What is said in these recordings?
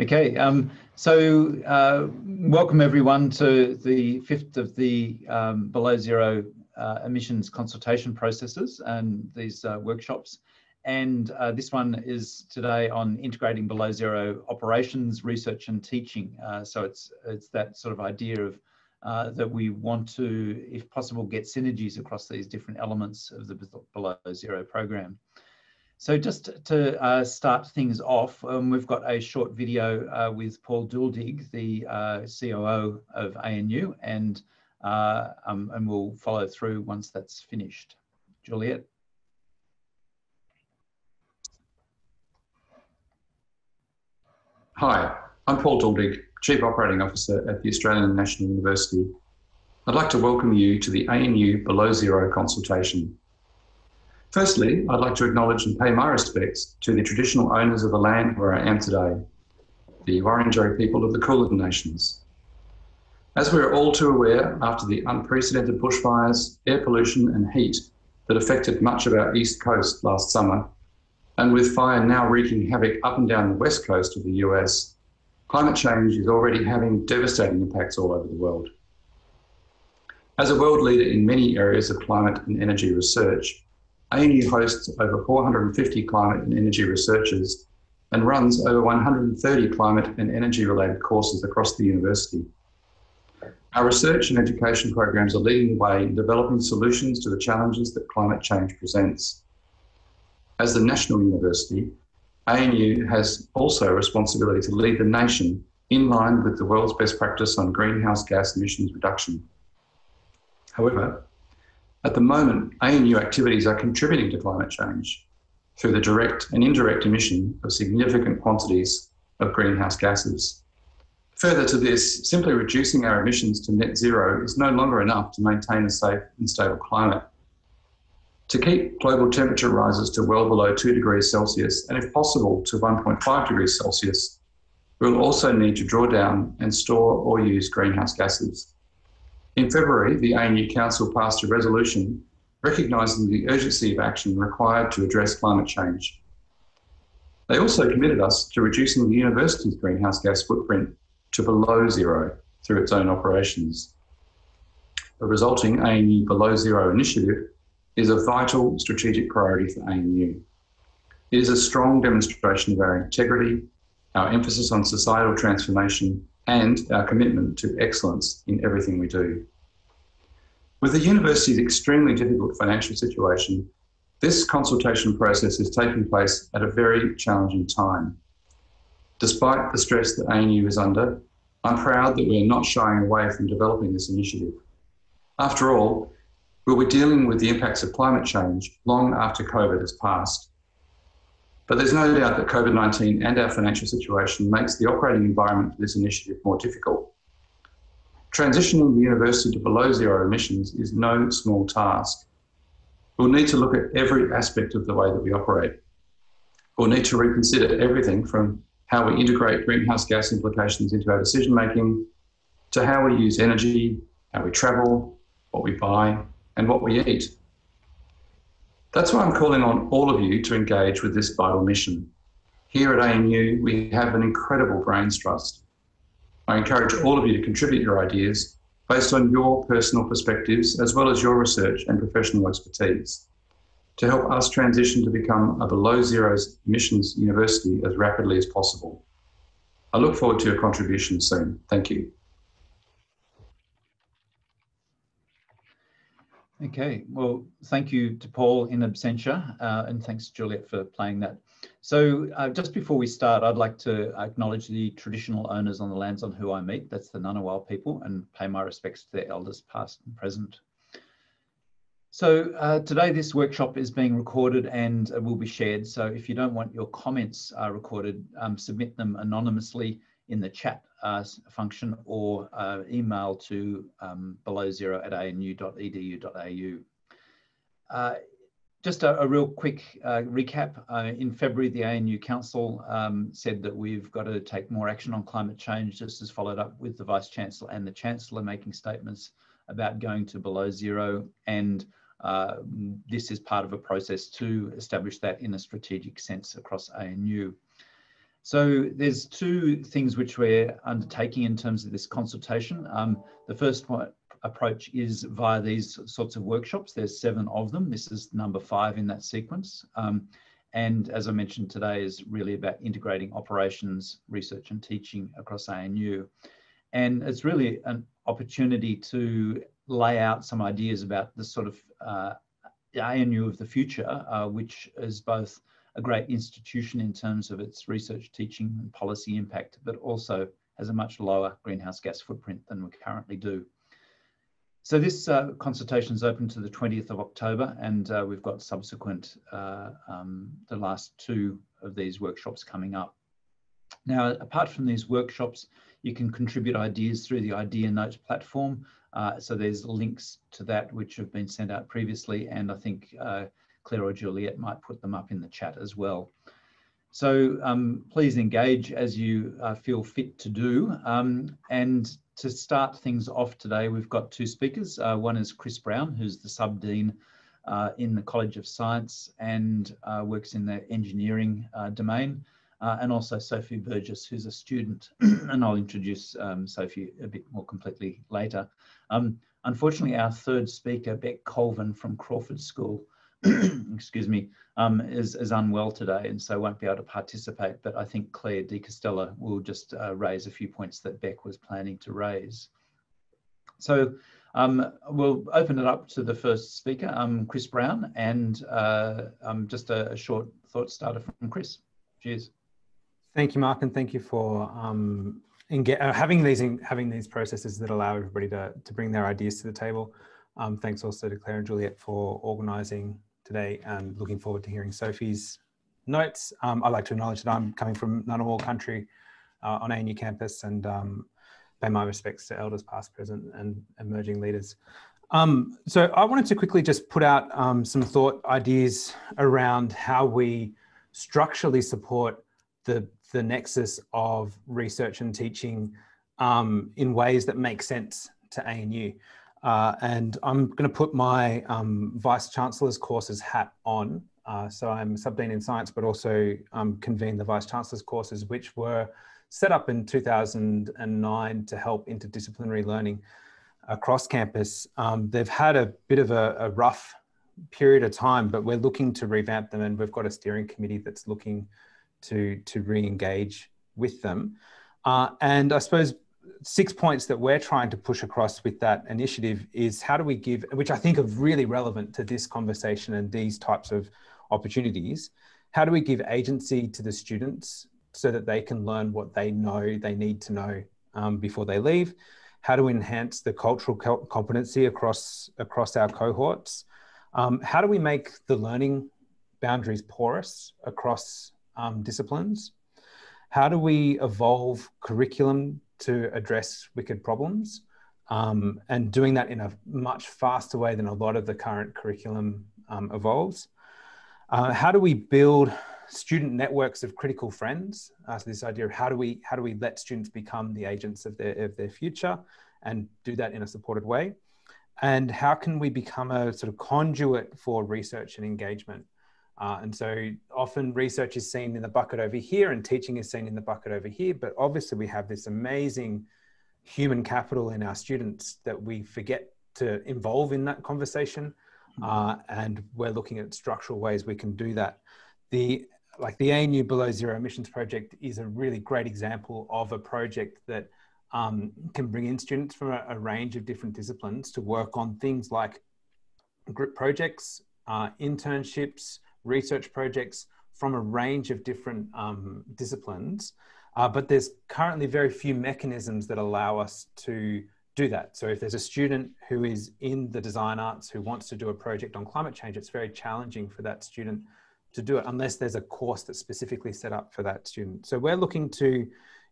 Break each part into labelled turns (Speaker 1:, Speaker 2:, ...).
Speaker 1: Okay, um, so uh, welcome everyone to the fifth of the um, below zero uh, emissions consultation processes and these uh, workshops. And uh, this one is today on integrating below zero operations, research and teaching. Uh, so it's, it's that sort of idea of uh, that we want to, if possible, get synergies across these different elements of the below zero program. So just to uh, start things off, um, we've got a short video uh, with Paul Duldig, the uh, COO of ANU, and, uh, um, and we'll follow through once that's finished. Juliet.
Speaker 2: Hi, I'm Paul Duldig, Chief Operating Officer at the Australian National University. I'd like to welcome you to the ANU Below Zero consultation. Firstly, I'd like to acknowledge and pay my respects to the traditional owners of the land where I am today, the Wurundjeri people of the Kulin Nations. As we're all too aware, after the unprecedented bushfires, air pollution and heat that affected much of our east coast last summer, and with fire now wreaking havoc up and down the west coast of the US, climate change is already having devastating impacts all over the world. As a world leader in many areas of climate and energy research, ANU hosts over 450 climate and energy researchers and runs over 130 climate and energy related courses across the university. Our research and education programs are leading the way in developing solutions to the challenges that climate change presents. As the national university, ANU has also a responsibility to lead the nation in line with the world's best practice on greenhouse gas emissions reduction. However, at the moment, ANU activities are contributing to climate change through the direct and indirect emission of significant quantities of greenhouse gases. Further to this, simply reducing our emissions to net zero is no longer enough to maintain a safe and stable climate. To keep global temperature rises to well below 2 degrees Celsius, and if possible to 1.5 degrees Celsius, we'll also need to draw down and store or use greenhouse gases. In February, the ANU Council passed a resolution recognising the urgency of action required to address climate change. They also committed us to reducing the university's greenhouse gas footprint to below zero through its own operations. The resulting ANU Below Zero initiative is a vital strategic priority for ANU. It is a strong demonstration of our integrity, our emphasis on societal transformation, and our commitment to excellence in everything we do. With the university's extremely difficult financial situation, this consultation process is taking place at a very challenging time. Despite the stress that ANU is under, I'm proud that we are not shying away from developing this initiative. After all, we'll be dealing with the impacts of climate change long after COVID has passed. But there's no doubt that COVID 19 and our financial situation makes the operating environment for this initiative more difficult. Transitioning the university to below zero emissions is no small task. We'll need to look at every aspect of the way that we operate. We'll need to reconsider everything from how we integrate greenhouse gas implications into our decision making to how we use energy, how we travel, what we buy, and what we eat. That's why I'm calling on all of you to engage with this vital mission. Here at ANU, we have an incredible brains trust. I encourage all of you to contribute your ideas based on your personal perspectives as well as your research and professional expertise to help us transition to become a below zero emissions university as rapidly as possible. I look forward to your contributions soon. Thank you.
Speaker 1: Okay, well, thank you to Paul in absentia, uh, and thanks Juliet for playing that. So uh, just before we start, I'd like to acknowledge the traditional owners on the lands on who I meet, that's the Ngunnawal people, and pay my respects to their elders past and present. So uh, today this workshop is being recorded and will be shared. So if you don't want your comments uh, recorded, um, submit them anonymously in the chat uh, function or uh, email to um, below zero at anu.edu.au. Uh, just a, a, real quick uh, recap. Uh, in February, the ANU Council um, said that we've got to take more action on climate change. This is followed up with the Vice Chancellor and the Chancellor making statements about going to below zero. And uh, this is part of a process to establish that in a strategic sense across ANU. So there's two things which we're undertaking in terms of this consultation. Um, the first approach is via these sorts of workshops. There's seven of them. This is number five in that sequence. Um, and as I mentioned today, is really about integrating operations, research and teaching across ANU. And it's really an opportunity to lay out some ideas about the sort of uh, ANU of the future, uh, which is both a great institution in terms of its research, teaching and policy impact, but also has a much lower greenhouse gas footprint than we currently do. So this uh, consultation is open to the 20th of October and uh, we've got subsequent, uh, um, the last two of these workshops coming up. Now, apart from these workshops, you can contribute ideas through the Idea Notes platform. Uh, so there's links to that which have been sent out previously and I think uh, Claire or Juliet might put them up in the chat as well. So um, please engage as you uh, feel fit to do. Um, and to start things off today, we've got two speakers. Uh, one is Chris Browne, who's the sub-dean uh, in the College of Science and uh, works in the engineering uh, domain. Uh, and also Sophie Burgess, who's a student, and I'll introduce um, Sophie a bit more completely later. Um, unfortunately, our third speaker, Beck Colvin from Crawford School, excuse me, um, is, is unwell today and so won't be able to participate. But I think Claire De Castella will just uh, raise a few points that Beck was planning to raise. So um, we'll open it up to the first speaker, um, Chris Browne, and uh, um, just a, a, short thought starter from Chris. Cheers.
Speaker 3: Thank you, Mark, and thank you for um, uh, having these having these processes that allow everybody to, to bring their ideas to the table. Um, thanks also to Claire and Juliet for organising today and looking forward to hearing Sophie's notes. Um, I'd like to acknowledge that I'm coming from Ngunnawal country uh, on ANU campus and um, pay my respects to elders past, present and emerging leaders. Um, so I wanted to quickly just put out um, some thought ideas around how we structurally support the, the nexus of research and teaching um, in ways that make sense to ANU. Uh, and I'm going to put my um, Vice Chancellor's courses hat on. Uh, so I'm sub-dean in science, but also um, convene the Vice Chancellor's courses, which were set up in 2009 to help interdisciplinary learning across campus. Um, they've had a bit of a, a rough period of time, but we're looking to revamp them and we've got a steering committee that's looking to, to re-engage with them. Uh, and I suppose six points that we're trying to push across with that initiative is how do we give, which I think are really relevant to this conversation and these types of opportunities, how do we give agency to the students so that they can learn what they know they need to know um, before they leave? How do we enhance the cultural competency across, across our cohorts? Um, how do we make the learning boundaries porous across um, disciplines? How do we evolve curriculum to address wicked problems um, and doing that in a much faster way than a lot of the current curriculum um, evolves. Uh, how do we build student networks of critical friends? Uh, so this idea of how do we how do we let students become the agents of their of their future, and do that in a supported way, and how can we become a sort of conduit for research and engagement? Uh, and so often research is seen in the bucket over here and teaching is seen in the bucket over here. But obviously, we have this amazing human capital in our students that we forget to involve in that conversation. Mm-hmm. Uh, and we're looking at structural ways we can do that. The like the ANU Below Zero Emissions project is a really great example of a project that um, can bring in students from a, a, range of different disciplines to work on things like group projects, uh, internships, research projects from a range of different um, disciplines, uh, but there's currently very few mechanisms that allow us to do that. So if there's a student who is in the design arts who wants to do a project on climate change, it's very challenging for that student to do it unless there's a course that's specifically set up for that student. So we're looking to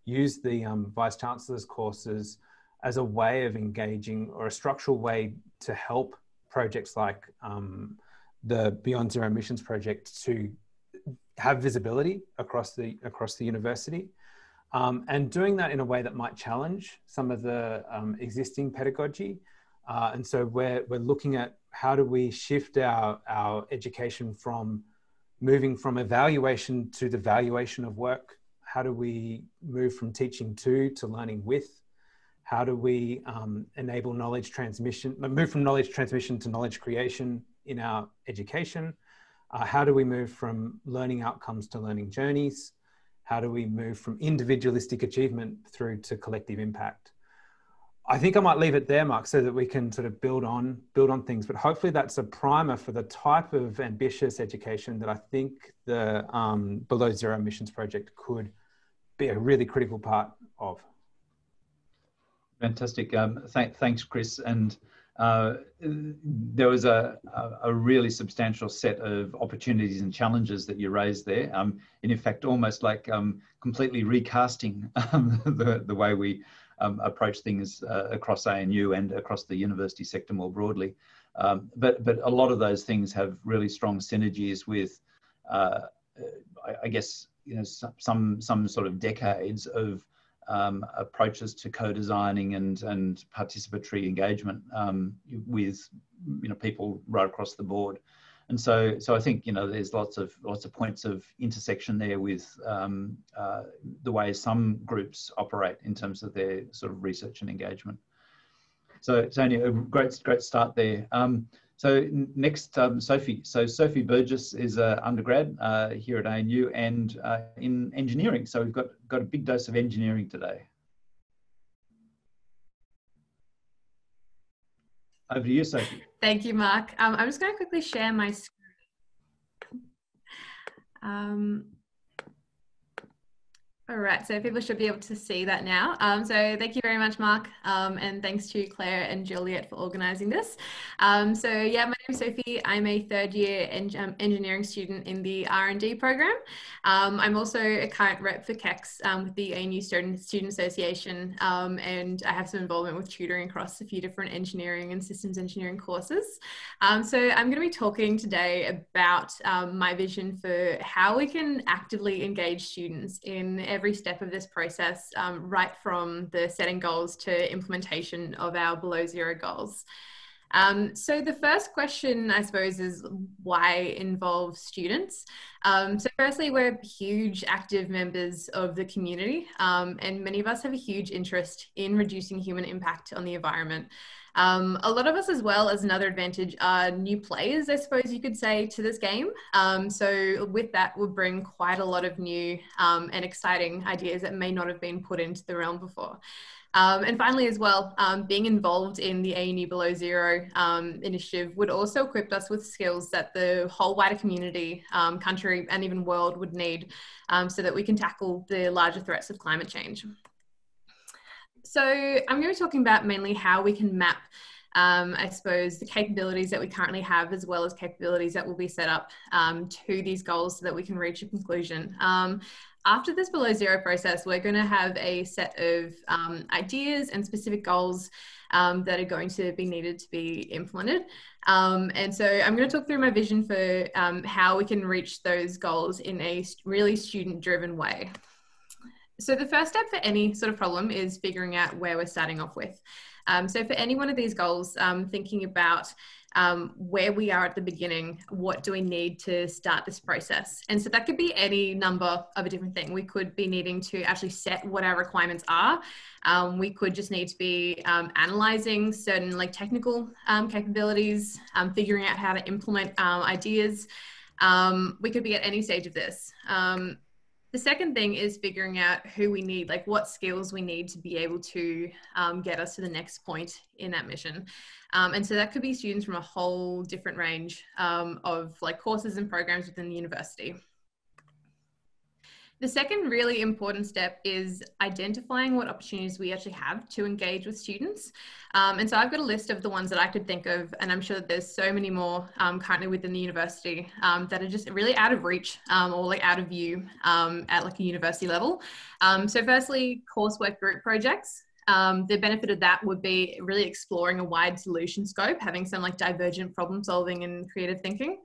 Speaker 3: use the um, Vice Chancellor's courses as a way of engaging or a structural way to help projects like um, the Beyond Zero Emissions project to have visibility across the across the university, um, and doing that in a way that might challenge some of the um, existing pedagogy. Uh, and so we're we're looking at how do we shift our our education from moving from evaluation to the valuation of work how do we move from teaching to to learning with? How do we um, enable knowledge transmission, move from knowledge transmission to knowledge creation in our education? Uh, how do we move from learning outcomes to learning journeys? How do we move from individualistic achievement through to collective impact? I think I might leave it there, Mark, so that we can sort of build on build on things. But hopefully, that's a primer for the type of ambitious education that I think the um, Below Zero Emissions project could be a really critical part of.
Speaker 1: Fantastic. Um, th thanks, Chris. And uh, there was a, a, really substantial set of opportunities and challenges that you raised there. Um, and in fact, almost like um, completely recasting um, the, the way we um, approach things uh, across ANU and across the university sector more broadly. Um, but, but a lot of those things have really strong synergies with, uh, I, I, guess, you know, some, some sort of decades of um, approaches to co-designing and, and participatory engagement um, with you know people right across the board. And so, so I think you know there's lots of lots of points of intersection there with um, uh, the way some groups operate in terms of their sort of research and engagement. So it's only a great great start there. Um, so next, um, Sophie. So Sophie Burgess is an undergrad uh, here at ANU and uh, in engineering. So we've got, got a big dose of engineering today. Over to you, Sophie.
Speaker 4: Thank you, Mark. Um, I'm just going to quickly share my screen. Um, all right, so people should be able to see that now. Um, so thank you very much, Mark, um, and thanks to Claire and Juliet for organising this. Um, so yeah, my name is Sophie. I'm a third year en um, engineering student in the R&D program. Um, I'm also a current rep for CECS um, with the ANU Student, Student Association, and I have some involvement with tutoring across a few different engineering and systems engineering courses. so I'm going to be talking today about my vision for how we can actively engage students in every step of this process, um, right from the setting goals to implementation of our below zero goals. Um, so the first question, I suppose, is why involve students? Um, so firstly, we're huge active members of the community, um, and many of us have a huge interest in reducing human impact on the environment. Um, a lot of us, as well as another advantage, are new players, I suppose you could say, to this game. Um, so, with that, we'll bring quite a lot of new um, and exciting ideas that may not have been put into the realm before. Um, and finally, as well, um, being involved in the ANU Below Zero um, initiative would also equip us with skills that the whole wider community, um, country, and even world would need um, so that we can tackle the larger threats of climate change. So I'm going to be talking about mainly how we can map um, I suppose, the capabilities that we currently have, as well as capabilities that will be set up um, to these goals so that we can reach a conclusion. Um, after this below zero process, we're going to have a set of um, ideas and specific goals um, that are going to be needed to be implemented. Um, and so I'm going to talk through my vision for how we can reach those goals in a really student driven way. So the first step for any sort of problem is figuring out where we're starting off with. Um, so for any one of these goals, um, thinking about um, where we are at the beginning, what do we need to start this process? And so that could be any number of a different thing. We could be needing to actually set what our requirements are. Um, we could just need to be um, analyzing certain like technical um, capabilities, figuring out how to implement ideas. we could be at any stage of this. The second thing is figuring out who we need, like what skills we need to be able to um, get us to the next point in that mission. Um, and so that could be students from a whole different range um, of like courses and programs within the university. The second really important step is identifying what opportunities we actually have to engage with students. Um, and so I've got a list of the ones that I could think of, and I'm sure that there's so many more um, currently within the university um, that are just really out of reach um, or like out of view um, at like a university level. Um, so firstly, coursework group projects. Um, the benefit of that would be really exploring a wide solution scope, having some like divergent problem solving and creative thinking.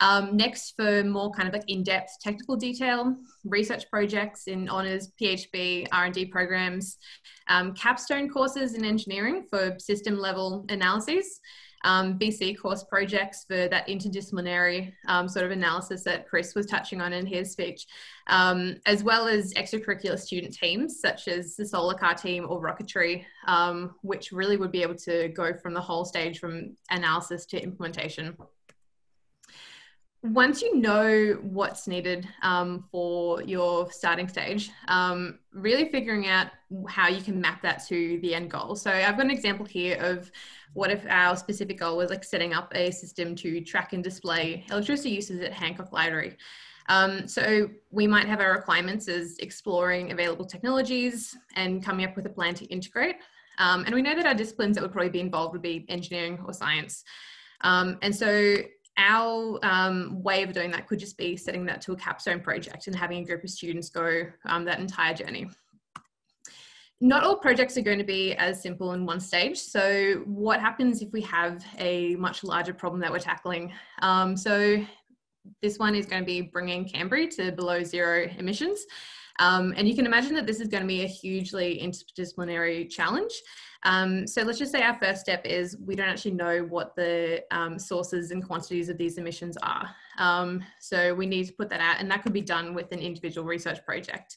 Speaker 4: Um, next, for more kind of like in-depth technical detail, research projects in honours, PhD, R&D programs, um, capstone courses in engineering for system level analyses, um, VC course projects for that interdisciplinary um, sort of analysis that Chris was touching on in his speech, um, as well as extracurricular student teams such as the solar car team or rocketry, um, which really would be able to go from the whole stage from analysis to implementation once you know what's needed um, for your starting stage, um, really figuring out how you can map that to the end goal. So I've got an example here of what if our specific goal was like setting up a system to track and display electricity uses at Hancock Library. Um, so we might have our requirements as exploring available technologies and coming up with a plan to integrate. Um, and we know that our disciplines that would probably be involved would be engineering or science. Um, and so our um, way of doing that could just be setting that to a capstone project and having a group of students go um, that entire journey. Not all projects are going to be as simple in one stage. So what happens if we have a much larger problem that we're tackling? Um, so this one is going to be bringing Canberra to below zero emissions. Um, and you can imagine that this is going to be a hugely interdisciplinary challenge. Um, so let's just say our first step is we don't actually know what the um, sources and quantities of these emissions are. Um, so we need to put that out and that could be done with an individual research project.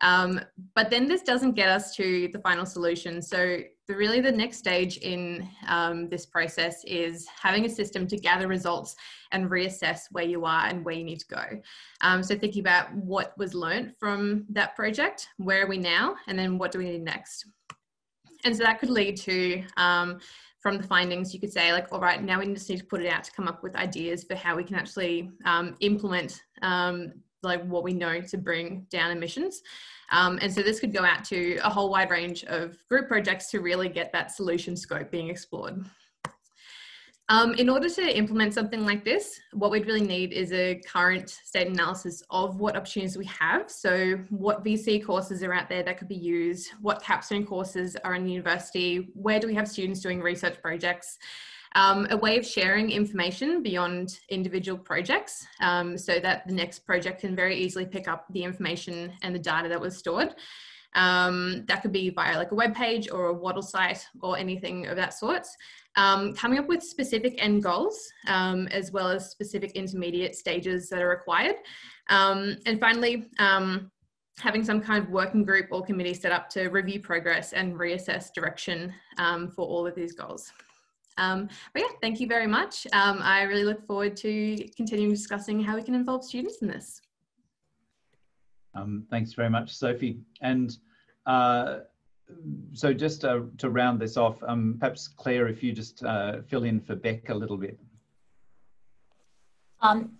Speaker 4: Um, but then this doesn't get us to the final solution. So the, really the next stage in um, this process is having a system to gather results and reassess where you are and where you need to go. Um, so thinking about what was learned from that project, where are we now, and then what do we need next? And so that could lead to, um, from the findings, you could say like, all right, now we just need to put it out to come up with ideas for how we can actually um, implement um, like what we know to bring down emissions. Um, and so this could go out to a whole wide range of group projects to really get that solution scope being explored. Um, in order to implement something like this, what we'd really need is a current state analysis of what opportunities we have. So what VC courses are out there that could be used, what capstone courses are in the university, where do we have students doing research projects, um, a way of sharing information beyond individual projects um, so that the next project can very easily pick up the information and the data that was stored. Um, that could be via like a web page or a Wattle site or anything of that sort. Um, coming up with specific end goals um, as well as specific intermediate stages that are required. Um, and finally, um, having some kind of working group or committee set up to review progress and reassess direction um, for all of these goals. Um, but yeah, thank you very much. I really look forward to continuing discussing how we can involve students in this.
Speaker 1: thanks very much, Sophie. And uh, so just uh, to round this off, um, perhaps Claire, if you just uh, fill in for Beck a little bit.
Speaker 5: Um,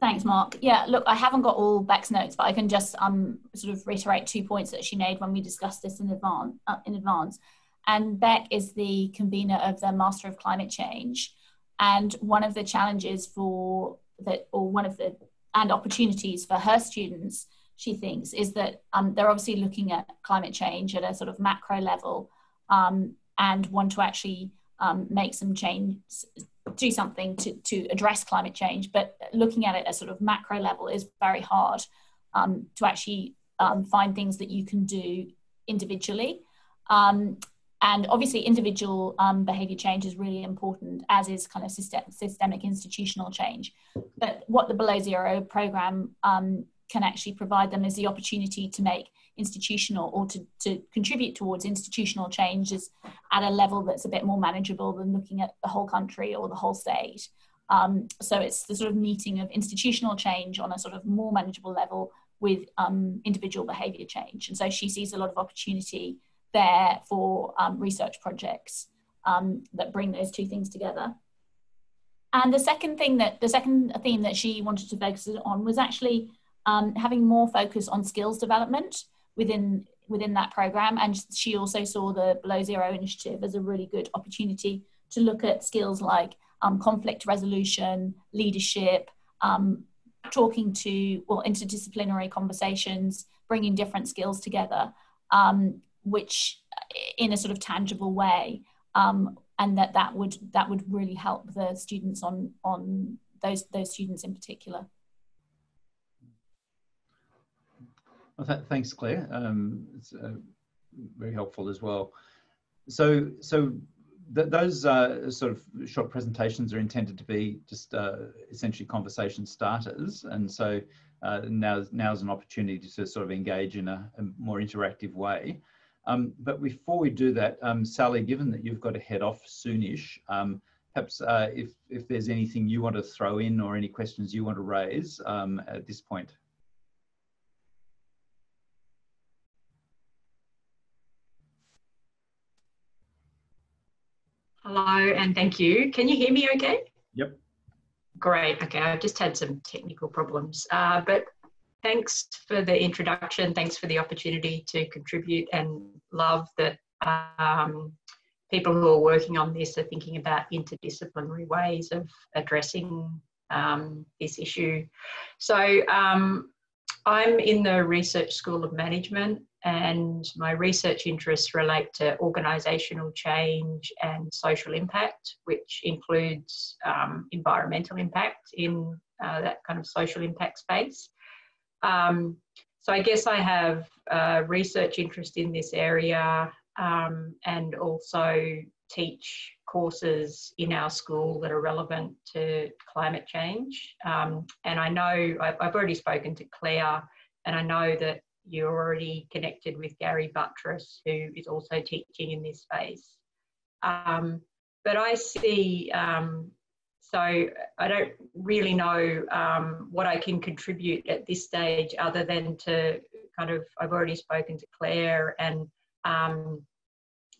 Speaker 5: thanks, Mark. Yeah, look, I haven't got all Beck's notes, but I can just um, sort of reiterate two points that she made when we discussed this in advance. Uh, in advance. And Beck is the convener of the Master of Climate Change. And one of the challenges for that, or one of the, and opportunities for her students she thinks, is that um, they're obviously looking at climate change at a sort of macro level um, and want to actually um, make some change, do something to, to address climate change. But looking at it at sort of macro level is very hard um, to actually um, find things that you can do individually. Um, and obviously, individual um, behavior change is really important, as is kind of system, systemic institutional change. But what the Below Zero program um, can actually provide them is the opportunity to make institutional or to, to contribute towards institutional changes at a level that's a bit more manageable than looking at the whole country or the whole state. Um, so it's the sort of meeting of institutional change on a sort of more manageable level with um, individual behaviour change. And so she sees a lot of opportunity there for um, research projects um, that bring those two things together. And the second thing that the second theme that she wanted to focus on was actually um, having more focus on skills development within within that program. And she also saw the Below Zero initiative as a really good opportunity to look at skills like um, conflict resolution, leadership, um, talking to well interdisciplinary conversations, bringing different skills together, um, which in a sort of tangible way, um, and that that would that would really help the students on on those those students in particular.
Speaker 1: Well, th thanks, Claire. Um, it's uh, very helpful as well. So, so th those uh, sort of short presentations are intended to be just uh, essentially conversation starters. And so uh, now, is an opportunity to sort of engage in a, a more interactive way. Um, but before we do that, um, Sally, given that you've got to head off soonish, um, perhaps uh, if, if there's anything you want to throw in or any questions you want to raise um, at this point.
Speaker 6: Hello and thank you. Can you hear me okay?
Speaker 1: Yep.
Speaker 6: Great. Okay, I've just had some technical problems, uh, but thanks for the introduction. Thanks for the opportunity to contribute and love that um, people who are working on this are thinking about interdisciplinary ways of addressing um, this issue. So um, I'm in the Research School of Management and my research interests relate to organisational change and social impact, which includes um, environmental impact in uh, that kind of social impact space. Um, so I guess I have a research interest in this area um, and also teach courses in our school that are relevant to climate change. Um, and I know I've, I've already spoken to Claire, and I know that you're already connected with Gary Buttress, who is also teaching in this space. Um, but I see, um, so I don't really know um, what I can contribute at this stage other than to kind of, I've already spoken to Claire and um,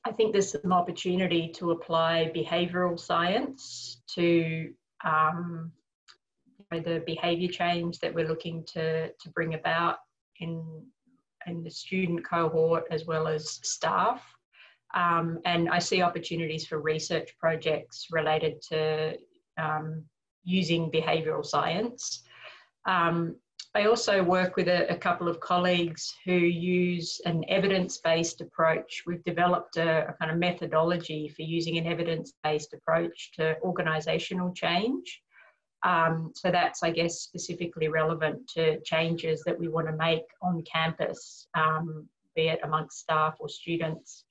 Speaker 6: I think there's some opportunity to apply behavioural science to um, the behaviour change that we're looking to, to bring about in, in the student cohort as well as staff. Um, and I see opportunities for research projects related to um, using behavioural science. Um, I also work with a, a, couple of colleagues who use an evidence-based approach. We've developed a, a kind of methodology for using an evidence-based approach to organisational change. Um, so that's, I guess, specifically relevant to changes that we want to make on campus, um, be it amongst staff or students.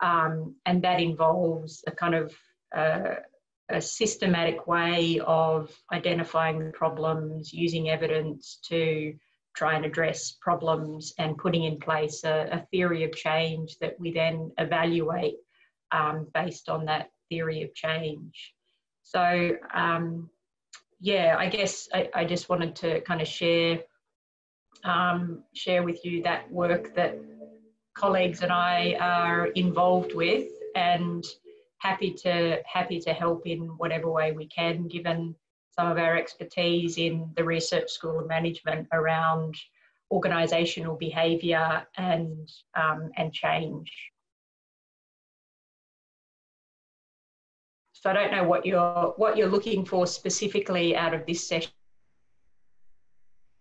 Speaker 6: Um, and that involves a kind of uh, a systematic way of identifying problems, using evidence to try and address problems, and putting in place a, a theory of change that we then evaluate um, based on that theory of change. So, um, yeah, I guess I, I, just wanted to kind of share um, share with you that work that colleagues and I are involved with, and happy to happy to help in whatever way we can, given some of our expertise in the Research School of Management around organisational behaviour and um, and change. So I don't know what you're what you're looking for specifically out of this session.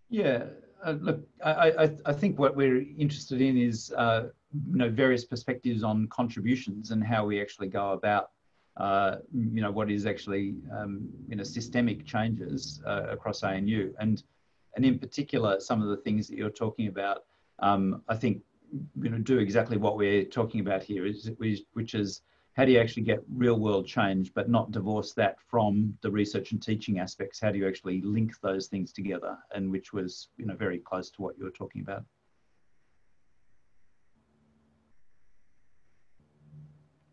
Speaker 1: Yeah, uh, look, I, I, I think what we're interested in is uh, you know various perspectives on contributions and how we actually go about uh, you know what is actually um, you know systemic changes uh, across ANU and and in particular some of the things that you're talking about um, I think you know do exactly what we're talking about here is which is how do you actually get real world change but not divorce that from the research and teaching aspects? How do you actually link those things together? And which was you know very close to what you were talking about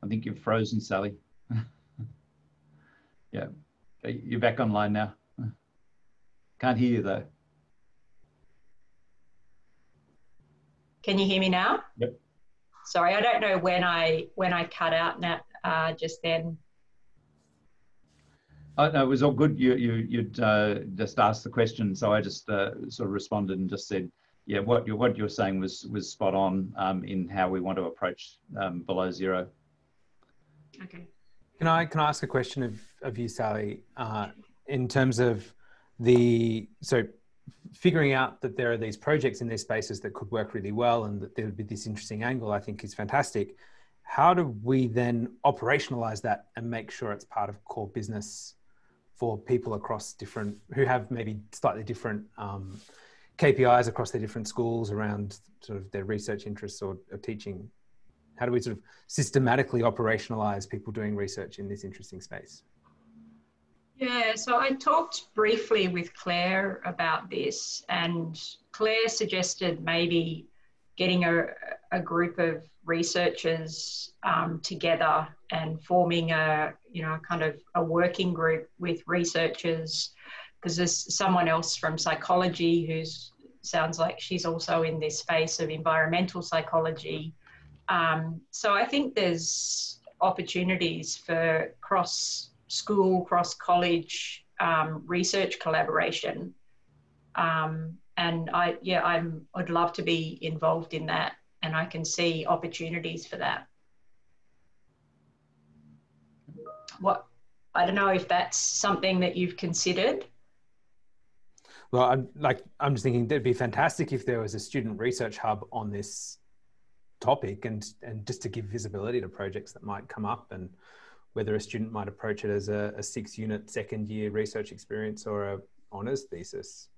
Speaker 1: I think you've frozen, Sally. yeah, you're back online now. Can't hear you though.
Speaker 6: Can you hear me now?
Speaker 1: Yep.
Speaker 6: Sorry, I don't know when I when I cut out uh, just then.
Speaker 1: Oh, no, it was all good. You you you'd uh, just asked the question, so I just uh, sort of responded and just said, yeah, what you what you're saying was was spot on um, in how we want to approach um, below zero.
Speaker 6: Okay.
Speaker 3: Can I can I ask a question of, of you, Sally, uh, in terms of the so figuring out that there are these projects in these spaces that could work really well and that there would be this interesting angle, I think is fantastic. How do we then operationalize that and make sure it's part of core business for people across different who have maybe slightly different um, KPIs across their different schools around sort of their research interests or, or teaching how do we sort of systematically operationalize people doing research in this interesting space?
Speaker 6: Yeah, so I talked briefly with Claire about this, and Claire suggested maybe getting a, a group of researchers um, together and forming a you know kind of a working group with researchers because there's someone else from psychology who's sounds like she's also in this space of environmental psychology um, so I think there's opportunities for cross school, cross college um, research collaboration. Um, and I, yeah, I'm, I'd love to be involved in that, and I can see opportunities for that. What I don't know if that's something that you've considered.
Speaker 3: Well, I'm like I'm just thinking it'd be fantastic if there was a student research hub on this topic and and just to give visibility to projects that might come up and whether a student might approach it as a, a six unit second year research experience or a honors thesis.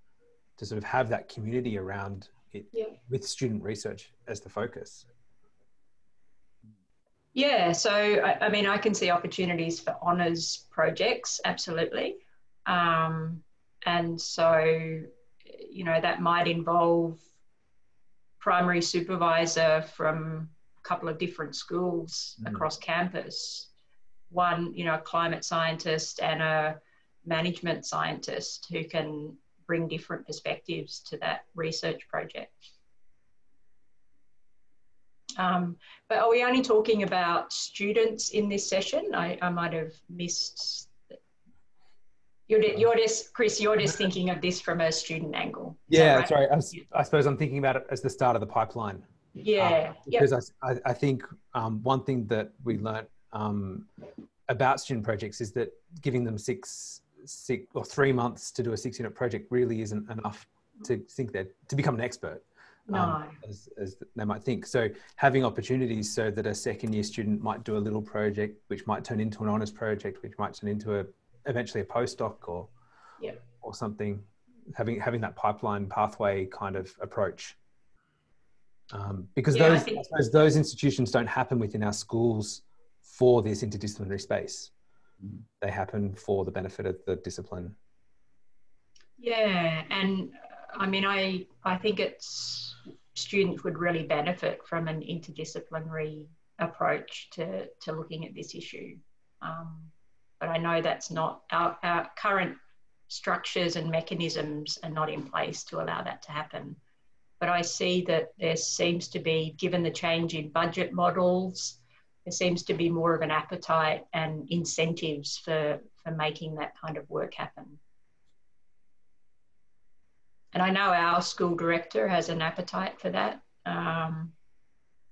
Speaker 3: To sort of have that community around it yeah. with student research as the focus.
Speaker 6: Yeah so I, I, mean i can see opportunities for honors projects absolutely. Um, and so you know that might involve primary supervisor from a couple of different schools mm. across campus. One, you know, a climate scientist and a management scientist who can bring different perspectives to that research project. Um, but are we only talking about students in this session? I, I might have missed you're, you're just, Chris, you're just thinking of this from a student angle.
Speaker 3: Yeah, that right? that's right. I, I, suppose I'm thinking about it as the start of the pipeline.
Speaker 6: Yeah.
Speaker 3: Uh, because yep. I, I think um, one thing that we learned um, about student projects is that giving them six, six or three months to do a six unit project really isn't enough to think that to become an expert.
Speaker 6: Um, no. Um,
Speaker 3: as, as, they might think. So having opportunities so that a second year student might do a little project, which might turn into an honors project, which might turn into a eventually a postdoc or
Speaker 6: yeah.
Speaker 3: or something having having that pipeline pathway kind of approach um, because yeah, those think... those institutions don't happen within our schools for this interdisciplinary space mm-hmm. they happen for the benefit of the discipline
Speaker 6: yeah and uh, i mean i i think it's students would really benefit from an interdisciplinary approach to to looking at this issue um, but I know that's not our, our current structures and mechanisms are not in place to allow that to happen. But I see that there seems to be, given the change in budget models, there seems to be more of an appetite and incentives for, for making that kind of work happen. And I know our school director has an appetite for that. Um,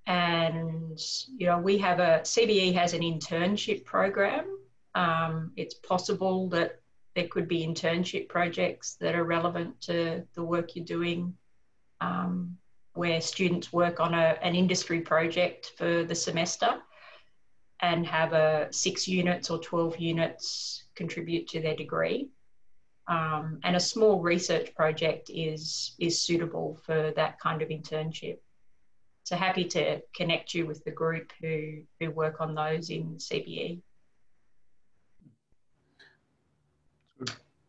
Speaker 6: and, you know, we have a, CBE has an internship program um, it's possible that there could be internship projects that are relevant to the work you're doing, um, where students work on a, an industry project for the semester and have a six units or 12 units contribute to their degree. Um, and a small research project is, is suitable for that kind of internship. So happy to connect you with the group who, who work on those in CBE.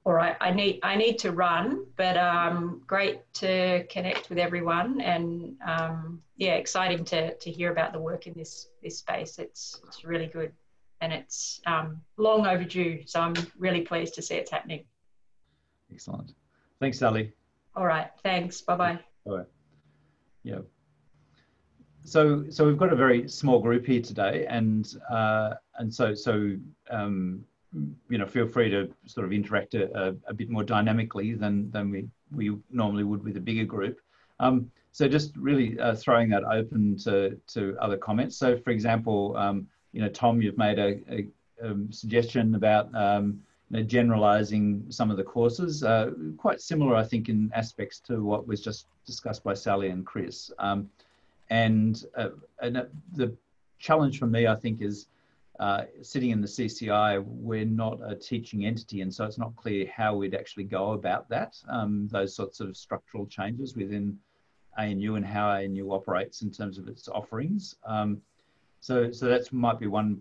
Speaker 6: All right, I need I need to run, but um, great to connect with everyone, and um, yeah, exciting to to hear about the work in this this space. It's it's really good, and it's um, long overdue. So I'm really pleased to see it's happening.
Speaker 1: Excellent. Thanks, Sally.
Speaker 6: All right. Thanks. Bye bye.
Speaker 1: All right. Yeah. So so we've got a very small group here today, and uh, and so so um, you know, feel free to sort of interact a, a, bit more dynamically than, than we, we normally would with a bigger group. Um, so just really uh, throwing that open to, to other comments. So for example, um, you know, Tom, you've made a, a, um, suggestion about um, you know, generalizing some of the courses, uh, quite similar, I think, in aspects to what was just discussed by Sally and Chris. Um, and, uh, and uh, the challenge for me, I think, is uh, sitting in the CCI, we're not a teaching entity, and so it's not clear how we'd actually go about that, um, those sorts of structural changes within ANU and how ANU operates in terms of its offerings. Um, So, so that might be one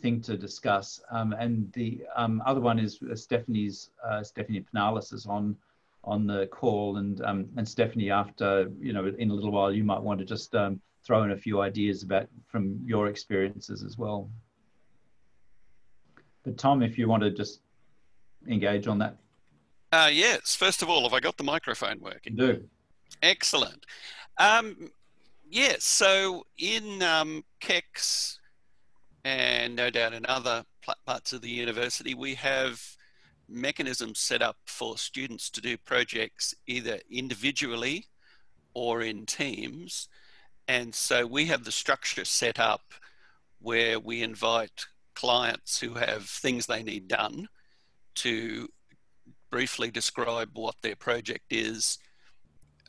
Speaker 1: thing to discuss. Um, and the um, other one is uh, Stephanie's, uh, Stephanie Pinalis is on on the call. And, um, and Stephanie, after, you know, in a little while, you might want to just um, throw in a few ideas about from your experiences as well. But Tom, if you want to just engage on that.
Speaker 7: Uh, yes, first of all, have I got the microphone working?
Speaker 1: You do.
Speaker 7: Excellent. Um, yes, so in um, CECS and no doubt in other parts of the university, we have mechanisms set up for students to do projects either individually or in teams. And so we have the structure set up where we invite clients who have things they need done to briefly describe what their project is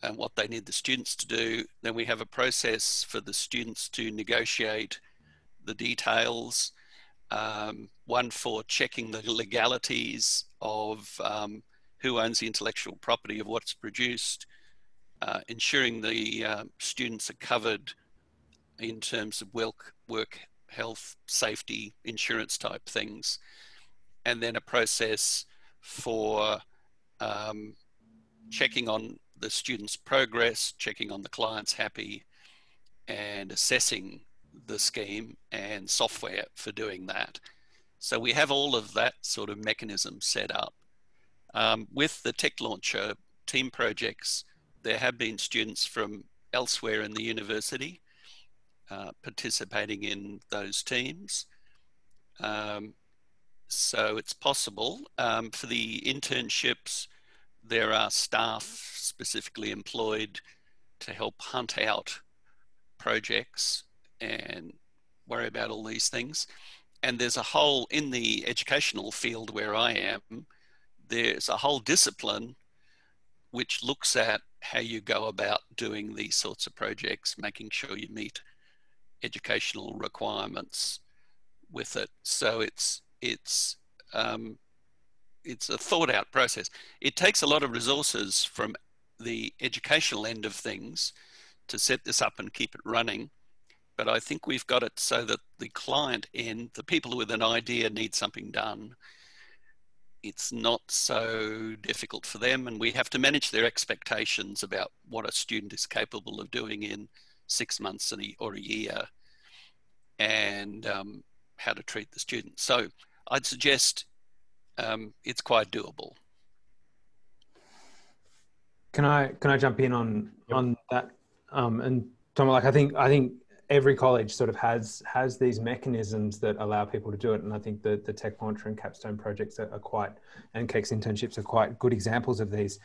Speaker 7: and what they need the students to do. Then we have a process for the students to negotiate the details um, one for checking the legalities of um, who owns the intellectual property of what's produced, uh, ensuring the uh, students are covered in terms of work, work health, safety, insurance type things, and then a process for um, checking on the student's progress, checking on the client's happy, and assessing the scheme and software for doing that. So we have all of that sort of mechanism set up. Um, with the Tech Launcher team projects, there have been students from elsewhere in the university uh, participating in those teams. Um, so it's possible. Um, for the internships, there are staff specifically employed to help hunt out projects and worry about all these things. And there's a whole, in the educational field where I am, there's a whole discipline which looks at how you go about doing these sorts of projects, making sure you meet educational requirements with it. So it's, it's, um, it's a thought out process. It takes a lot of resources from the educational end of things to set this up and keep it running but I think we've got it so that the client end, the people with an idea need something done. It's not so difficult for them, and we have to manage their expectations about what a student is capable of doing in six months or a year and um, how to treat the student. So I'd suggest um, it's quite doable.
Speaker 3: Can I can I jump in on yep. on that? Um, and Tom, like I think I think every college sort of has has these mechanisms that allow people to do it and i think the, the tech launcher and capstone projects are, are quite and CECS internships are quite good examples of these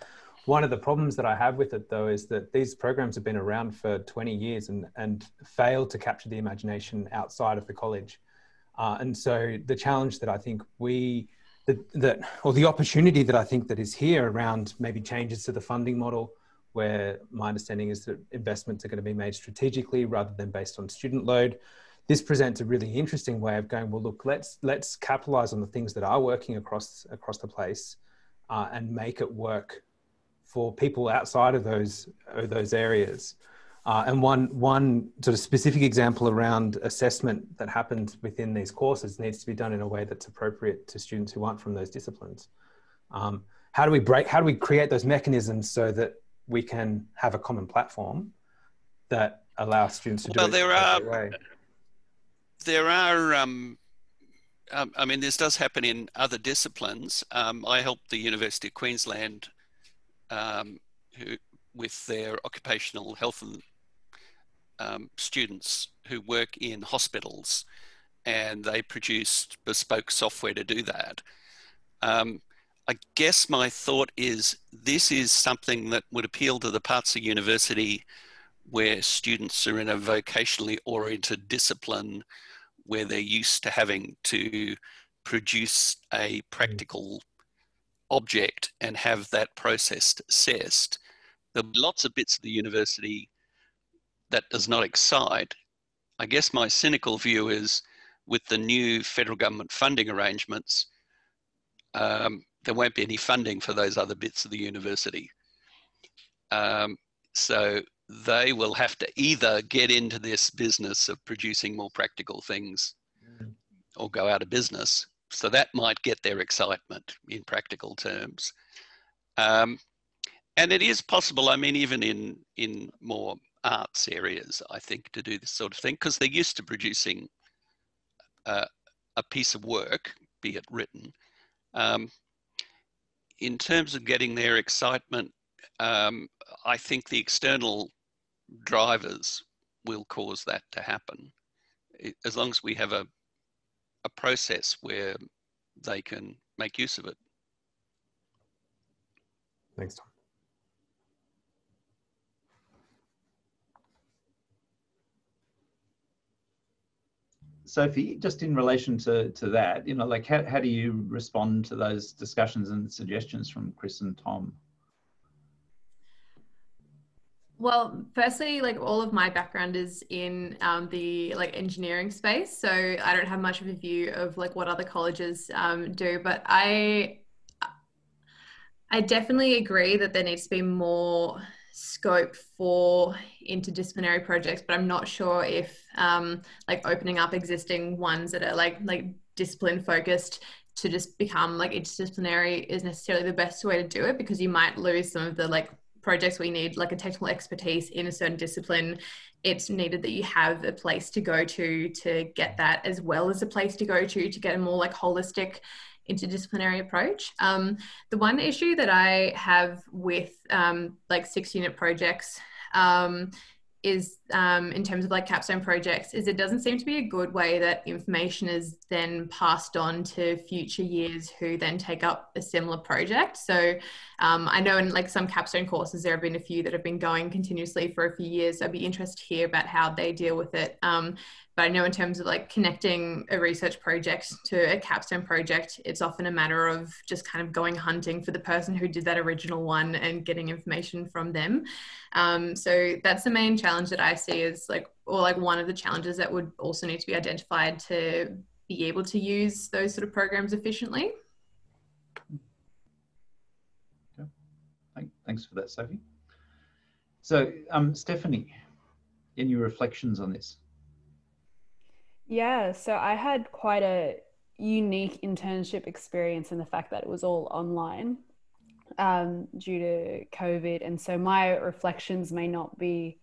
Speaker 3: one of the problems that i have with it though is that these programs have been around for 20 years and and failed to capture the imagination outside of the college uh, and so the challenge that i think we that, that or the opportunity that i think that is here around maybe changes to the funding model where my understanding is that investments are going to be made strategically rather than based on student load. This presents a really interesting way of going. Well, look, let's let's capitalize on the things that are working across across the place, uh, and make it work for people outside of those of those areas. Uh, and one one sort of specific example around assessment that happens within these courses needs to be done in a way that's appropriate to students who aren't from those disciplines. Um, how do we break? How do we create those mechanisms so that we can have a common platform that allows students to do
Speaker 7: well,
Speaker 3: it.
Speaker 7: there are there are um, um, I mean, this does happen in other disciplines. Um, I helped the University of Queensland um, who, with their occupational health and um, students who work in hospitals, and they produced bespoke software to do that. Um, I guess my thought is this is something that would appeal to the parts of university where students are in a vocationally oriented discipline where they're used to having to produce a practical object and have that processed assessed. There'll be lots of bits of the university that does not excite. I guess my cynical view is with the new federal government funding arrangements, um, there won't be any funding for those other bits of the university. Um, so they will have to either get into this business of producing more practical things mm. or go out of business. So that might get their excitement in practical terms. Um, and it is possible, I mean, even in, in more arts areas, I think, to do this sort of thing, because they're used to producing uh, a piece of work, be it written. Um, in terms of getting their excitement, um, I think the external drivers will cause that to happen. As long as we have a, a process where they can make use of it.
Speaker 3: Thanks, Tom.
Speaker 1: Sophie, just in relation to, to that, you know, like how, how do you respond to those discussions and suggestions from Chris and Tom?
Speaker 4: Well, firstly, like all of my background is in um, the like engineering space, so I don't have much of a view of like what other colleges um, do. But I, I definitely agree that there needs to be more scope for interdisciplinary projects, but I'm not sure if um, like opening up existing ones that are like like discipline focused to just become like interdisciplinary is necessarily the best way to do it because you might lose some of the like projects we need like a technical expertise in a certain discipline it's needed that you have a place to go to to get that as well as a place to go to to get a more like holistic interdisciplinary approach. Um, the one issue that I have with um, like six unit projects um, is um, in terms of like capstone projects is it doesn't seem to be a good way that information is then passed on to future years who then take up a similar project. So um, i know in like some capstone courses there have been a few that have been going continuously for a few years. So i'd be interested to hear about how they deal with it. Um, but I know in terms of like connecting a research project to a capstone project, it's often a matter of just kind of going hunting for the person who did that original one and getting information from them. Um, so that's the main challenge that I see is like, or like one of the challenges that would also need to be identified to be able to use those sort of programs efficiently.
Speaker 1: Okay. Thanks for that, Sophie. So, um, Stephanie, any reflections on this?
Speaker 8: Yeah, so I had quite a unique internship experience in the fact that it was all online um, due to COVID. And so my reflections may not be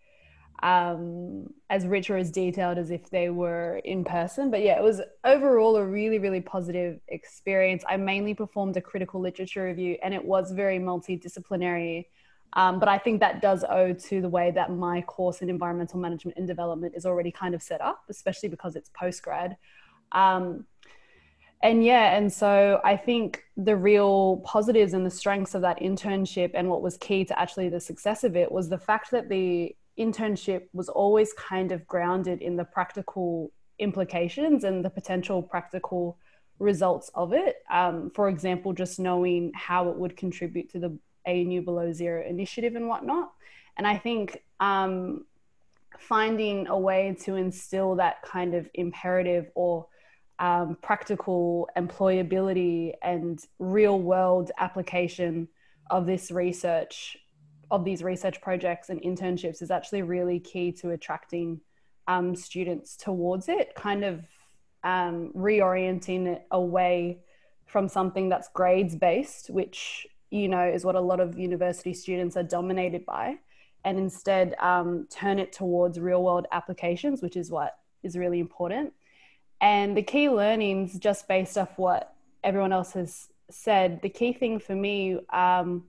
Speaker 8: um, as rich or as detailed as if they were in person. But yeah, it was overall a really, really positive experience. I mainly performed a critical literature review and it was very multidisciplinary um, but I think that does owe to the way that my course in environmental management and development is already kind of set up, especially because it's post grad. Um, and yeah, and so I think the real positives and the strengths of that internship and what was key to actually the success of it was the fact that the internship was always kind of grounded in the practical implications and the potential practical results of it. Um, for example, just knowing how it would contribute to the ANU Below Zero initiative and whatnot. And I think um, finding a way to instill that kind of imperative or um, practical employability and real world application of this research, of these research projects and internships is actually really key to attracting um, students towards it, kind of um, reorienting it away from something that's grades based, which you know, is what a lot of university students are dominated by, and instead um, turn it towards real world applications, which is what is really important. And the key learnings, just based off what everyone else has said, the key thing for me, um,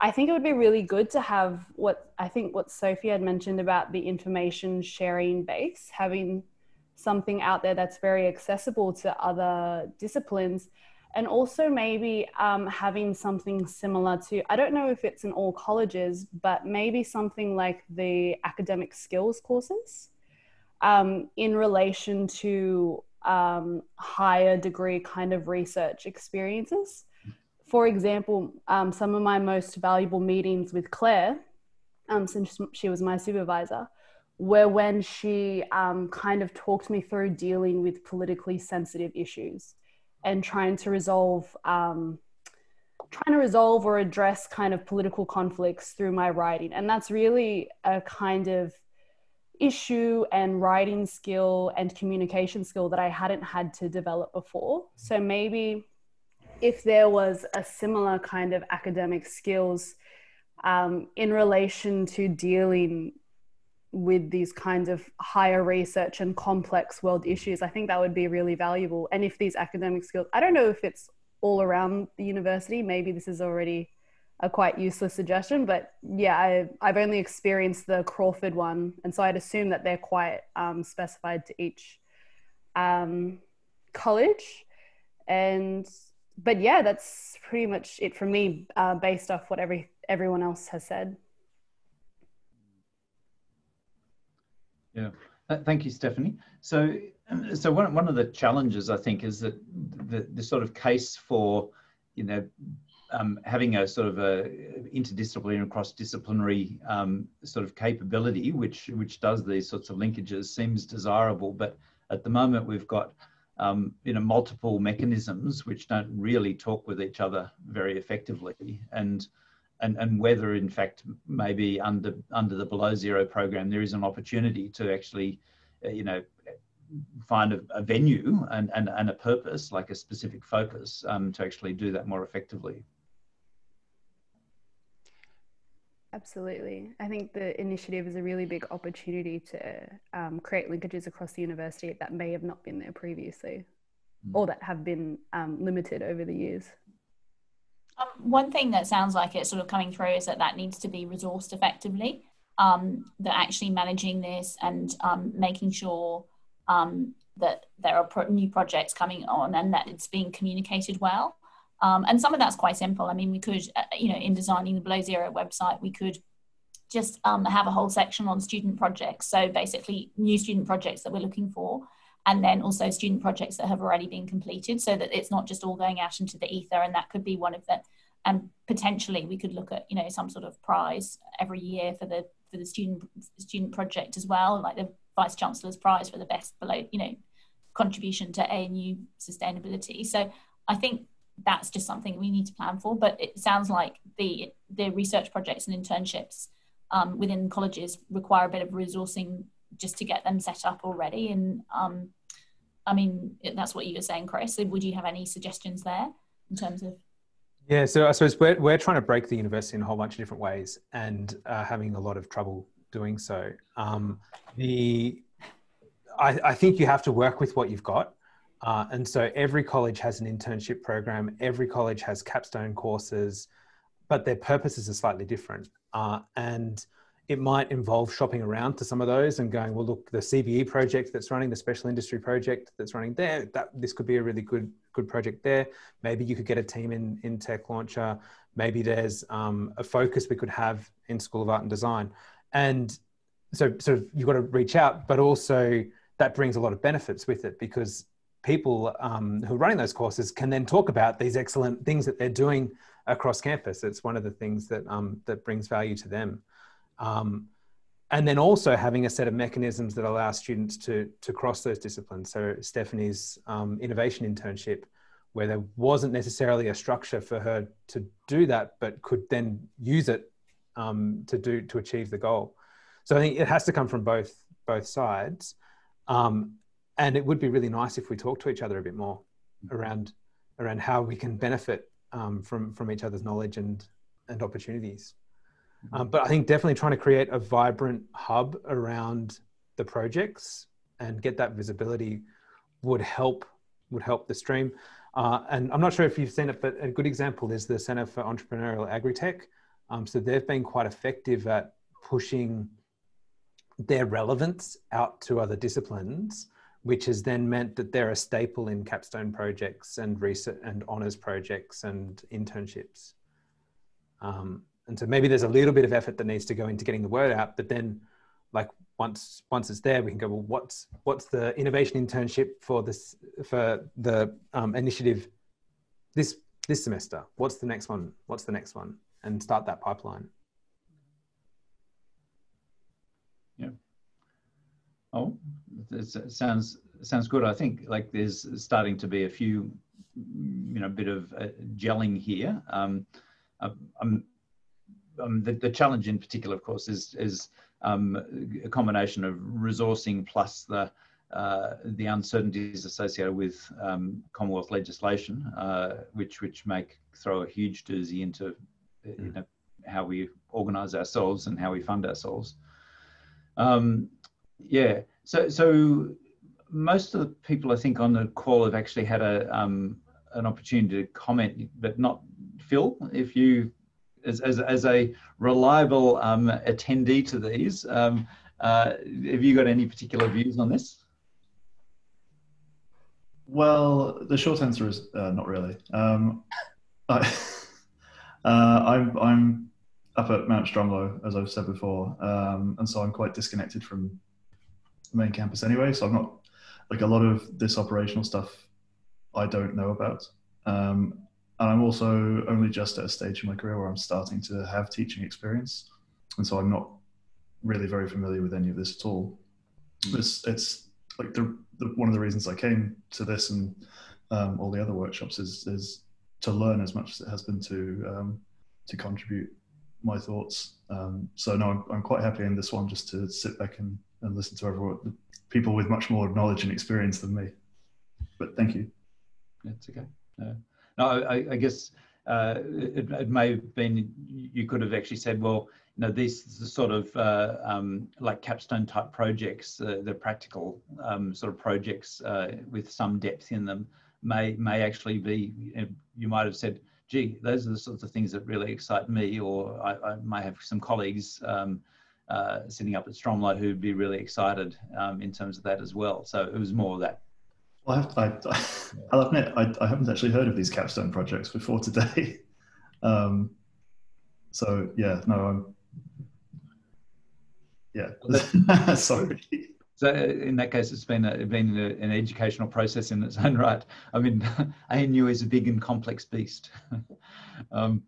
Speaker 8: I think it would be really good to have what I think what Sophie had mentioned about the information sharing base, having something out there that's very accessible to other disciplines and also maybe um, having something similar to i don't know if it's in all colleges but maybe something like the academic skills courses um, in relation to um, higher degree kind of research experiences. For example um, some of my most valuable meetings with claire um, since she was my supervisor were when she um, kind of talked me through dealing with politically sensitive issues and trying to resolve um, trying to resolve or address kind of political conflicts through my writing. And that's really a kind of issue and writing skill and communication skill that I hadn't had to develop before. So maybe if there was a similar kind of academic skills um, in relation to dealing with these kinds of higher research and complex world issues, I think that would be really valuable. And if these academic skills, I don't know if it's all around the university, maybe this is already a quite useless suggestion, but yeah, I, I've only experienced the Crawford one, and so I'd assume that they're quite um, specified to each um, college. And but yeah, that's pretty much it for me, uh, based off what every everyone else has said.
Speaker 1: Yeah, thank you, Stephanie. So, so one one of the challenges I think is that the the sort of case for you know um, having a sort of a interdisciplinary and cross-disciplinary um, sort of capability, which which does these sorts of linkages, seems desirable. But at the moment, we've got um, you know multiple mechanisms which don't really talk with each other very effectively, and and and whether in fact maybe under under the below zero program there is an opportunity to actually uh, you know find a, a, venue and, and, and a purpose, like a specific focus, um, to actually do that more effectively.
Speaker 8: Absolutely. I think the initiative is a really big opportunity to um, create linkages across the university that may have not been there previously mm. or that have been um, limited over the years.
Speaker 5: Um, one thing that sounds like it's sort of coming through is that that needs to be resourced effectively. Um, that actually managing this and um, making sure um, that there are pro- new projects coming on and that it's being communicated well. Um, and some of that's quite simple. I mean, we could, uh, you know, in designing the Below Zero website, we could just um, have a whole section on student projects. So basically, new student projects that we're looking for, and then also student projects that have already been completed, so that it's not just all going out into the ether. And that could be one of the, and potentially we could look at, you know, some sort of prize every year for the for the student student project as well, like the vice chancellor's prize for the best below, you know, contribution to ANU sustainability. So I think that's just something we need to plan for. But it sounds like the the research projects and internships um, within colleges require a bit of resourcing just to get them set up already. And um, I mean, that's what you were saying, Chris. So would you have any suggestions there in terms of?
Speaker 3: Yeah, so I suppose we're, we're trying to break the university in a whole bunch of different ways and uh, having a lot of trouble doing so. Um, the I, I think you have to work with what you've got. Uh, and so every college has an internship program, every college has capstone courses, but their purposes are slightly different. Uh, and it might involve shopping around to some of those and going, well, look, the CBE project that's running, the special industry project that's running there, that this could be a really good good project there. Maybe you could get a team in in Tech Launcher. Maybe there's um, a focus we could have in School of Art and Design. And so, so you've got to reach out, but also that brings a lot of benefits with it because people um, who are running those courses can then talk about these excellent things that they're doing across campus. It's one of the things that um, that brings value to them. Um, and then also having a set of mechanisms that allow students to to cross those disciplines. So Stephanie's um, innovation internship, where there wasn't necessarily a structure for her to do that, but could then use it um, to do to achieve the goal. So I think it has to come from both both sides. Um, and it would be really nice if we talk to each other a bit more around around how we can benefit um, from from each other's knowledge and and opportunities. Mm-hmm. Um, but I think definitely trying to create a vibrant hub around the projects and get that visibility would help would help the stream. Uh, and I'm not sure if you've seen it, but a good example is the Center for Entrepreneurial Agritech. Um, so they've been quite effective at pushing their relevance out to other disciplines which has then meant that they're a staple in capstone projects and research and honors projects and internships. Um, and so maybe there's a little bit of effort that needs to go into getting the word out, but then like once once it's there, we can go, well, what's what's the innovation internship for this for the um, initiative this this semester? What's the next one? What's the next one? And start that pipeline.
Speaker 1: Yeah. Oh, it sounds sounds good. I think like there's starting to be a few you know, bit of uh, gelling here. Um, um, um, the, the, challenge in particular, of course, is, is um, a combination of resourcing plus the uh, the uncertainties associated with um, Commonwealth legislation, uh, which which make throw a huge doozy into you mm. know, how we organise ourselves and how we fund ourselves. Um, yeah, so so most of the people I think on the call have actually had a um, an opportunity to comment, but not Phil. If you, as as, as a reliable um, attendee to these, um, uh, have you got any particular views on this?
Speaker 9: Well, the short answer is uh, not really. Um, I, uh, I'm, I'm up at Mount Stromlo, as I've said before, um, and so I'm quite disconnected from the main campus anyway. So I'm not like a lot of this operational stuff I don't know about. Um, and I'm also only just at a stage in my career where I'm starting to have teaching experience, and so I'm not really very familiar with any of this at all. Mm. It's, it's like the, the, one of the reasons I came to this and um, all the other workshops is is to learn as much as it has been to um, to contribute my thoughts. Um, so no, I'm, I'm, quite happy in this one just to sit back and, and listen to everyone, people with much more knowledge and experience than me. But thank you.
Speaker 1: That's okay. No, I, I guess uh, it, it, may have been you could have actually said, well, you know, these sort of uh, um, like capstone type projects, uh, the practical um, sort of projects uh, with some depth in them, may may actually be. You might have said, "Gee, those are the sorts of things that really excite me," or I, I may have some colleagues um, uh, sitting up at Stromlo who'd be really excited um, in terms of that as well. So it was more that.
Speaker 9: Well, I, have, I, I'll admit I, I, haven't actually heard of these capstone projects before today. Um, so yeah, no, I'm yeah. Sorry.
Speaker 1: So in that case, it's been a, been a, an educational process in its own right. I mean, ANU is a big and complex beast. um,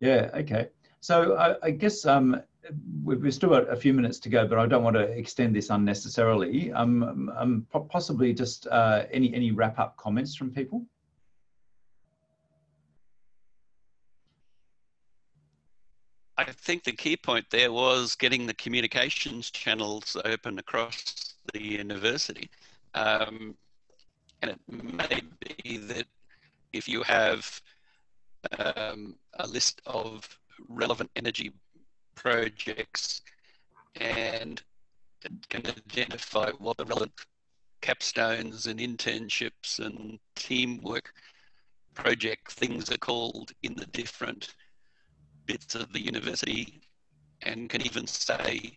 Speaker 1: yeah. Okay. So I, I guess um, we've still got a few minutes to go, but I don't want to extend this unnecessarily. Um, um possibly just uh, any any wrap up comments from people.
Speaker 7: I think the key point there was getting the communications channels open across the university. Um, and it may be that if you have um, a list of relevant energy projects and can identify what the relevant capstones and internships and teamwork project things are called in the different bits of the university and can even say,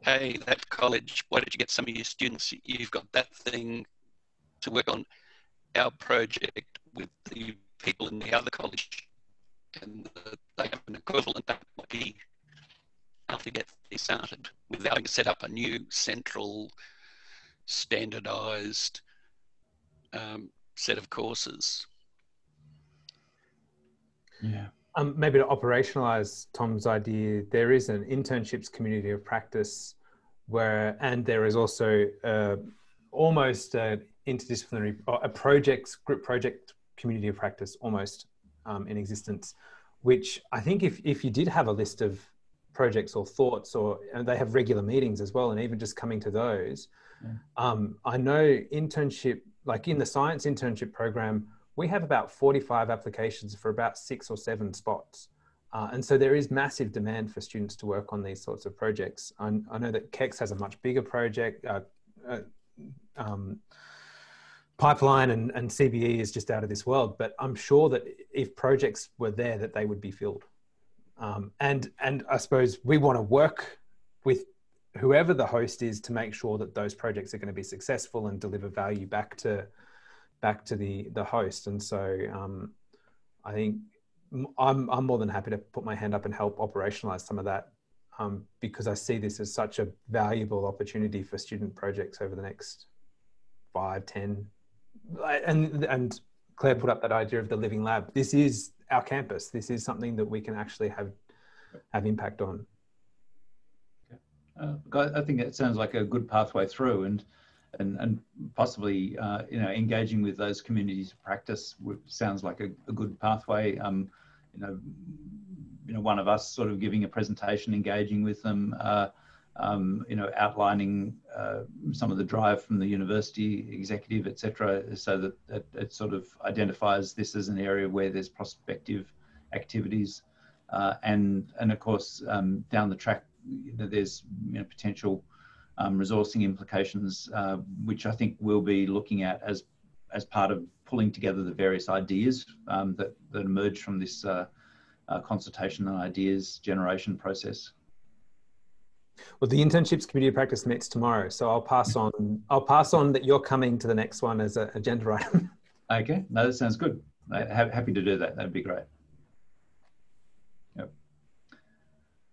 Speaker 7: hey, that college, why don't you get some of your students? You've got that thing to work on our project with the people in the other college. And they have an equivalent that might be to get this started without having to set up a new central standardized um, set of courses.
Speaker 3: Yeah. Um, maybe to operationalize Tom's idea, there is an internships community of practice where, and there is also uh, almost an interdisciplinary, a projects, group project community of practice almost um, in existence, which I think if, if you did have a list of projects or thoughts or and they have regular meetings as well and even just coming to those yeah. um, i know internship like in the science internship program we have about 45 applications for about six or seven spots. Uh, and so there is massive demand for students to work on these sorts of projects. I, I know that CECS has a much bigger project. Uh, uh, um, pipeline and, and CBE is just out of this world, but I'm sure that if projects were there, that they would be filled. Um, and and I suppose we want to work with whoever the host is to make sure that those projects are going to be successful and deliver value back to back to the the host. And so um, I think I'm I'm more than happy to put my hand up and help operationalize some of that um, because I see this as such a valuable opportunity for student projects over the next five, ten, and and Claire put up that idea of the living lab. This is our campus. This is something that we can actually have have impact on.
Speaker 1: Uh, I think it sounds like a good pathway through, and and, and possibly, uh, you know, engaging with those communities of practice sounds like a, a good pathway. Um, you know, you know, one of us sort of giving a presentation, engaging with them, uh, um, you know, outlining uh, some of the drive from the university executive, et cetera, so that, that it sort of identifies this as an area where there's prospective activities, uh, and and of course um, down the track, you know, there's you know, potential um, resourcing implications, uh, which I think we'll be looking at as as part of pulling together the various ideas um, that that emerge from this uh, uh, consultation and ideas generation process.
Speaker 3: Well, the internships community of practice meets tomorrow, so I'll pass on. I'll pass on that you're coming to the next one as a agenda item.
Speaker 1: okay, no, that sounds good. Happy to do that. That'd be great. Yep.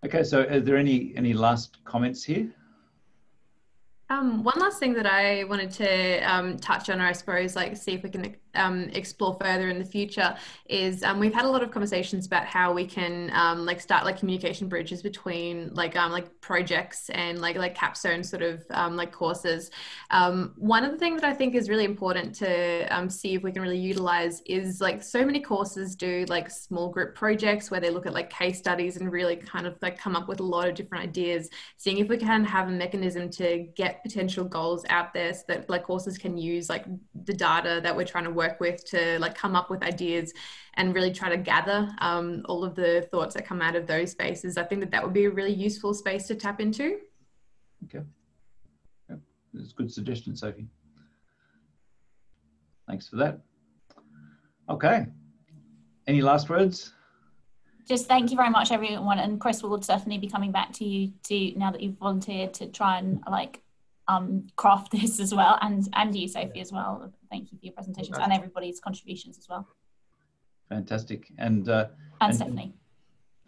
Speaker 1: Okay, so are there any any last comments here?
Speaker 4: Um, one last thing that I wanted to um, touch on, or I suppose, like see if we can um, explore further in the future, is um, we've had a lot of conversations about how we can um, like start like communication bridges between like um, like projects and like like capstone sort of like courses. one of the things that I think is really important to see if we can really utilize is like so many courses do like small group projects where they look at like case studies and really kind of like come up with a lot of different ideas. Seeing if we can have a mechanism to get potential goals out there so that like courses can use like the data that we're trying to work with to like come up with ideas and really try to gather um, all of the thoughts that come out of those spaces. I think that that would be a really useful space to tap into.
Speaker 1: Okay. Yeah, that's a good suggestion, Sophie. Thanks for that. Okay. Any last words?
Speaker 5: just thank you very much everyone and chris will certainly be coming back to you to now that you've volunteered to try and like um, craft this as well, and and you, Sophie, as well. Thank you for your presentations and everybody's contributions as well.
Speaker 1: Fantastic, and uh,
Speaker 5: and, and Stephanie.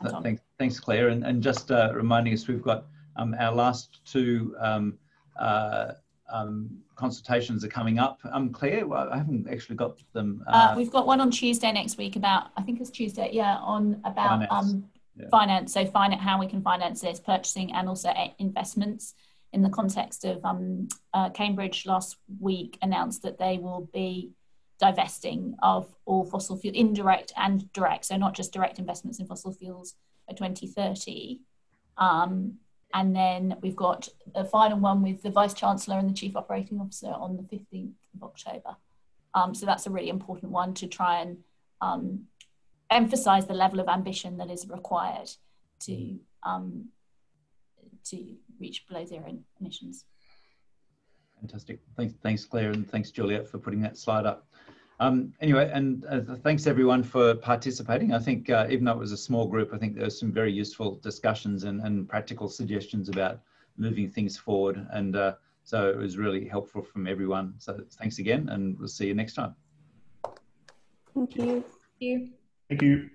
Speaker 1: And thanks, thanks, Claire, and and just uh, reminding us, we've got um, our last two um, uh, um, consultations are coming up. Um, Claire, well, I haven't actually got them.
Speaker 5: Uh, uh, we've got one on Tuesday next week about, I think it's Tuesday, yeah, on about finance. Um, yeah. finance. So finance, how we can finance this, purchasing, and also investments in the context of um, uh, Cambridge last week announced that they will be divesting of all fossil fuel, indirect and direct, so not just direct investments in fossil fuels by 2030. Um, and then we've got the final one with the Vice Chancellor and the Chief Operating Officer on the 15th of October. Um, so that's a really important one to try and um, emphasize the level of ambition that is required to um, to reach below zero emissions.
Speaker 1: Fantastic. Thanks, thanks, Claire, and thanks, Juliet, for putting that slide up. Um, anyway, and uh, thanks everyone for participating. I think uh, even though it was a small group, I think there were some very useful discussions and, and practical suggestions about moving things forward. And uh, so it was really helpful from everyone. So thanks again, and we'll see you next time.
Speaker 8: Thank you.
Speaker 5: Thank you.
Speaker 9: Thank you.